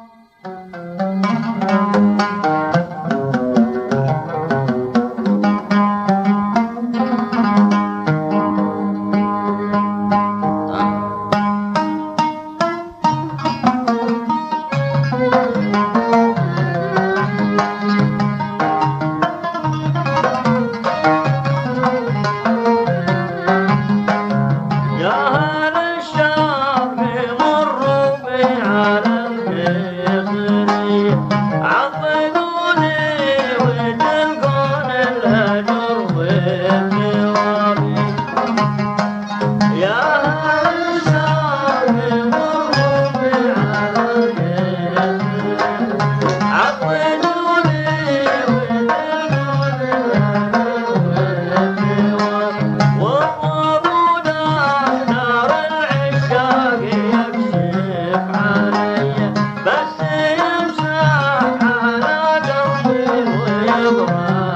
Thank you. I'll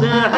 Yeah.